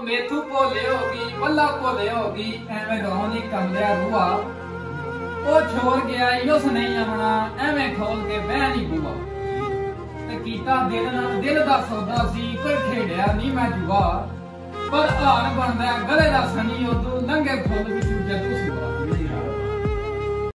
ਉਹ ਮੇਥੂ ਭੋਲੇ ਹੋ ਗਈ, ਬੱਲਾ ਭੋਲੇ ਹੋ ਗਈ, ਐਵੇਂ ਰੋਹ ਨਹੀਂ ਕੰਦਿਆ ਰੂਆ। ਉਹ ਛੋੜ ਗਿਆ ਈ ਨਹੀਂ ਆਉਣਾ ਐਵੇਂ ਖੋਲ ਕੇ ਬਹਿ ਨਹੀਂ ਬੂਆ। ਤੇ ਕੀਤਾ ਦਿਲ ਨਾਲ, ਦਿਲ ਦਾ ਸੌਦਾ ਸੀ, ਕੋਈ ਖੇੜਿਆ ਨਹੀਂ ਮੈਂ ਜੁਆ। ਪਰ ਹਾਰ ਬਣਦਾ, ਗਲੇ ਦਾ ਸਨੀ ਉਦੋਂ ਲੰਘੇ ਖੋਲ ਵਿੱਚ